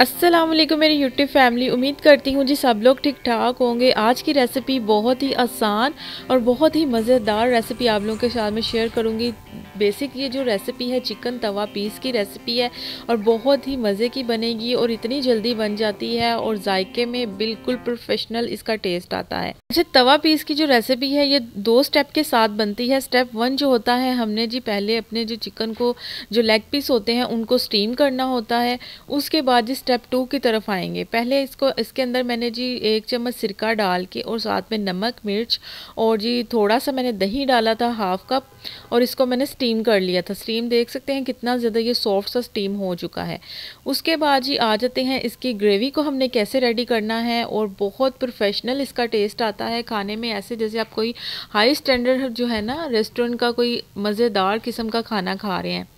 अस्सलाम वालेकुम मेरी यूट्यूब फैमिली उम्मीद करती हूँ जी सब लोग ठीक ठाक होंगे। आज की रेसिपी बहुत ही आसान और बहुत ही मज़ेदार रेसिपी आप लोगों के साथ में शेयर करूँगी। बेसिक ये जो रेसिपी है चिकन तवा पीस की रेसिपी है और बहुत ही मज़े की बनेगी और इतनी जल्दी बन जाती है और जायके में बिल्कुल प्रोफेशनल इसका टेस्ट आता है। अच्छा तवा पीस की जो रेसिपी है, ये दो स्टेप के साथ बनती है। स्टेप वन जो होता है, हमने जी पहले अपने जो चिकन को, जो लेग पीस होते हैं, उनको स्टीम करना होता है। उसके बाद जी स्टेप टू की तरफ़ आएँगे। पहले इसको, इसके अंदर मैंने जी एक चम्मच सिरका डाल के और साथ में नमक, मिर्च और जी थोड़ा सा मैंने दही डाला था हाफ़ कप और इसको मैंने स्टीम कर लिया था। स्टीम देख सकते हैं कितना ज़्यादा ये सॉफ्ट सा स्टीम हो चुका है। उसके बाद जी आ जाते हैं, इसकी ग्रेवी को हमने कैसे रेडी करना है और बहुत प्रोफेशनल इसका टेस्ट आता है। खाने में ऐसे जैसे आप कोई हाई स्टैंडर्ड जो है ना रेस्टोरेंट का कोई मज़ेदार किस्म का खाना खा रहे हैं।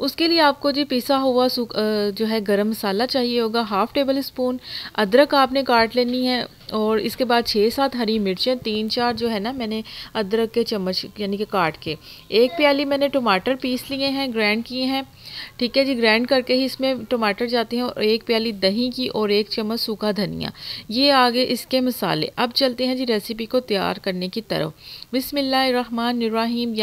उसके लिए आपको जी पिसा हुआ जो है गरम मसाला चाहिए होगा हाफ़ टेबल स्पून अदरक आपने काट लेनी है और इसके बाद छः सात हरी मिर्चें, तीन चार जो है ना मैंने अदरक के चम्मच यानी कि काट के। एक प्याली मैंने टमाटर पीस लिए हैं ग्राइंड किए हैं। ठीक है जी ग्राइंड करके ही इसमें टमाटर जाते हैं और एक प्याली दही की और एक चम्मच सूखा धनिया। ये आगे इसके मसाले। अब चलते हैं जी रेसिपी को तैयार करने की तरफ़। बिसमीम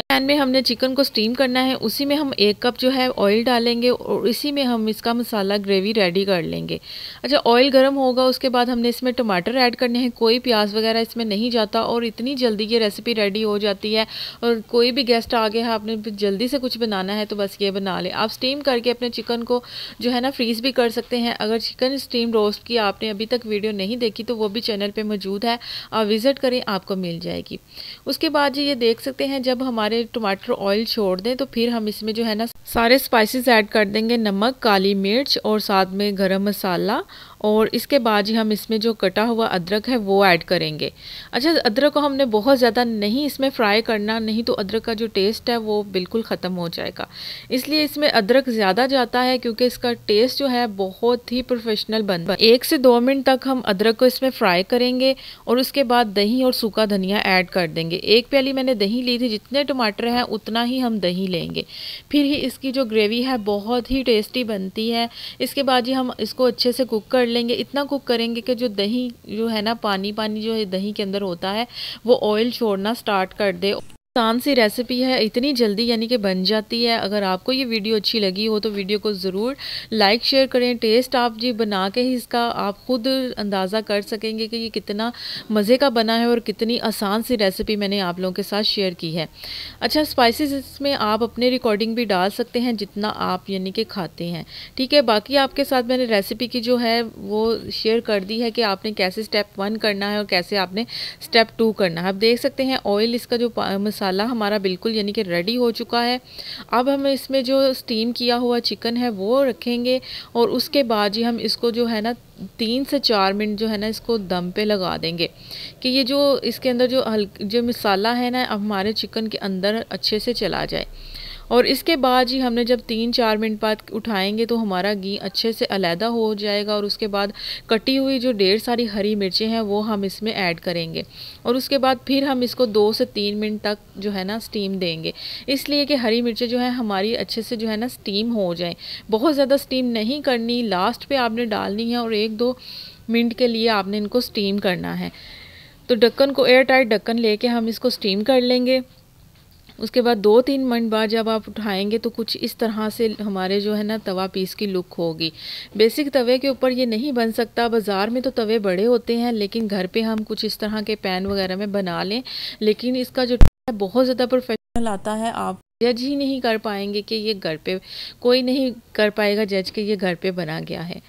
पैन में हमने चिकन को स्टीम करना है, उसी में हम एक कप जो है ऑयल डालेंगे और इसी में हम इसका मसाला ग्रेवी रेडी कर लेंगे। अच्छा ऑयल गर्म होगा, उसके बाद हमने इसमें टमाटर ऐड करने हैं, कोई प्याज वगैरह इसमें नहीं जाता और इतनी जल्दी ये रेसिपी रेडी हो जाती है और कोई भी गेस्ट आ गया है आपने जल्दी से कुछ बनाना है तो बस ये बना ले। आप स्टीम करके अपने चिकन को जो है ना फ्रीज़ भी कर सकते हैं। अगर चिकन स्टीम रोस्ट की आपने अभी तक वीडियो नहीं देखी तो वो भी चैनल पर मौजूद है। आप विज़िट करें, आपको मिल जाएगी। उसके बाद ये देख सकते हैं, जब हमारे टमाटर ऑयल छोड़ दें तो फिर हम इसमें जो है ना सारे स्पाइसेस ऐड कर देंगे नमक, काली मिर्च और साथ में गरम मसाला और इसके बाद ही हम इसमें जो कटा हुआ अदरक है वो ऐड करेंगे। अच्छा अदरक को हमने बहुत ज़्यादा नहीं इसमें फ्राई करना, नहीं तो अदरक का जो टेस्ट है वो बिल्कुल ख़त्म हो जाएगा। इसलिए इसमें अदरक ज़्यादा जाता है क्योंकि इसका टेस्ट जो है बहुत ही प्रोफेशनल बन एक से दो मिनट तक हम अदरक को इसमें फ्राई करेंगे और उसके बाद दही और सूखा धनिया ऐड कर देंगे। एक प्याली मैंने दही ली थी, जितने टमाटर हैं उतना ही हम दही लेंगे। फिर ही इसकी जो ग्रेवी है बहुत ही टेस्टी बनती है। इसके बाद ही हम इसको अच्छे से कुक कर लेंगे। इतना कुक करेंगे कि जो दही जो है ना पानी पानी जो है दही के अंदर होता है, वो ऑयल छोड़ना स्टार्ट कर दे। आसान सी रेसिपी है, इतनी जल्दी यानी कि बन जाती है। अगर आपको ये वीडियो अच्छी लगी हो तो वीडियो को ज़रूर लाइक शेयर करें। टेस्ट आप जी बना के ही इसका आप खुद अंदाज़ा कर सकेंगे कि ये कितना मज़े का बना है और कितनी आसान सी रेसिपी मैंने आप लोगों के साथ शेयर की है। अच्छा स्पाइसेस इसमें आप अपने रिकॉर्डिंग भी डाल सकते हैं जितना आप यानी कि खाते हैं। ठीक है, बाकी आपके साथ मैंने रेसिपी की जो है वो शेयर कर दी है कि आपने कैसे स्टेप वन करना है और कैसे आपने स्टेप टू करना है। आप देख सकते हैं ऑयल इसका जो मसाला मसाला हमारा बिल्कुल यानी कि रेडी हो चुका है। अब हम इसमें जो स्टीम किया हुआ चिकन है, वो रखेंगे और उसके बाद ही हम इसको जो है ना, तीन से चार मिनट जो है ना, इसको दम पे लगा देंगे कि ये जो इसके अंदर जो हल जो मसाला है ना, अब हमारे चिकन के अंदर अच्छे से चला जाए। और इसके बाद ही हमने जब तीन चार मिनट बाद उठाएँगे तो हमारा घी अच्छे से अलहदा हो जाएगा और उसके बाद कटी हुई जो ढेर सारी हरी मिर्चें हैं वो हम इसमें ऐड करेंगे। और उसके बाद फिर हम इसको दो से तीन मिनट तक जो है ना स्टीम देंगे। इसलिए कि हरी मिर्चें जो है हमारी अच्छे से जो है ना स्टीम हो जाए। बहुत ज़्यादा स्टीम नहीं करनी लास्ट पे आपने डालनी है और एक दो मिनट के लिए आपने इनको स्टीम करना है। तो ढक्कन को एयर टाइट ढक्कन लेके हम इसको स्टीम कर लेंगे। उसके बाद दो तीन मिनट बाद जब आप उठाएँगे तो कुछ इस तरह से हमारे जो है ना तवा पीस की लुक होगी। बेसिक तवे के ऊपर ये नहीं बन सकता। बाज़ार में तो तवे बड़े होते हैं, लेकिन घर पे हम कुछ इस तरह के पैन वगैरह में बना लें। लेकिन इसका जो है, बहुत ज़्यादा प्रोफेशनल आता है। आप जज ही नहीं कर पाएँगे कि ये घर पे, कोई नहीं कर पाएगा जज कि ये घर पे बना गया है।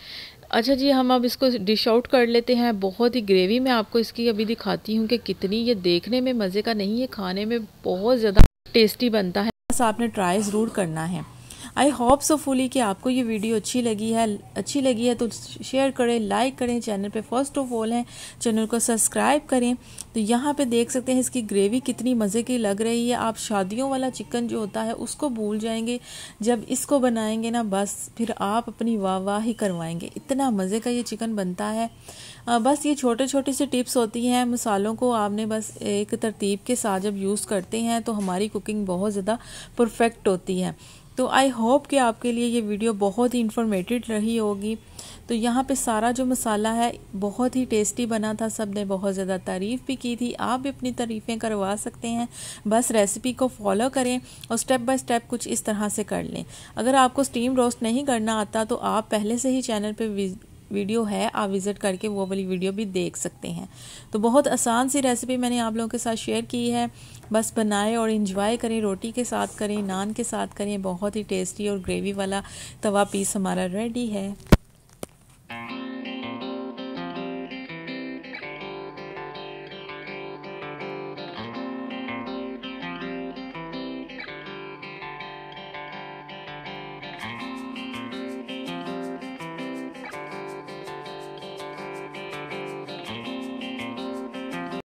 अच्छा जी, हम अब इसको डिश आउट कर लेते हैं। बहुत ही ग्रेवी मैं आपको इसकी अभी दिखाती हूँ कि कितनी ये देखने में, मज़े का नहीं है खाने में बहुत ज़्यादा टेस्टी बनता है। बस आपने ट्राई ज़रूर करना है। आई होप सो फुली कि आपको ये वीडियो अच्छी लगी है, अच्छी लगी है तो शेयर करें लाइक करें चैनल पे फ़र्स्ट ऑफ़ ऑल है चैनल को सब्सक्राइब करें। तो यहाँ पे देख सकते हैं इसकी ग्रेवी कितनी मज़े की लग रही है। आप शादियों वाला चिकन जो होता है, उसको भूल जाएँगे। जब इसको बनाएँगे ना, बस फिर आप अपनी वाह वाह ही करवाएँगे। इतना मज़े का ये चिकन बनता है। बस ये छोटे छोटे से टिप्स होती हैं, मसालों को आपने बस एक तरतीब के साथ जब यूज़ करते हैं तो हमारी कुकिंग बहुत ज़्यादा परफेक्ट होती है। तो आई होप कि आपके लिए ये वीडियो बहुत ही इन्फॉर्मेटिव रही होगी। तो यहाँ पे सारा जो मसाला है, बहुत ही टेस्टी बना था सबने बहुत ज़्यादा तारीफ़ भी की थी। आप भी अपनी तारीफ़ें करवा सकते हैं। बस रेसिपी को फॉलो करें और स्टेप बाय स्टेप कुछ इस तरह से कर लें। अगर आपको स्टीम रोस्ट नहीं करना आता तो आप पहले से ही चैनल पर वीडियो है, आप विज़िट करके वो वाली वीडियो भी देख सकते हैं तो बहुत आसान सी रेसिपी मैंने आप लोगों के साथ शेयर की है बस बनाएँ और इन्जॉय करें, रोटी के साथ करें, नान के साथ करें, बहुत ही टेस्टी और ग्रेवी वाला तवा पीस हमारा रेडी है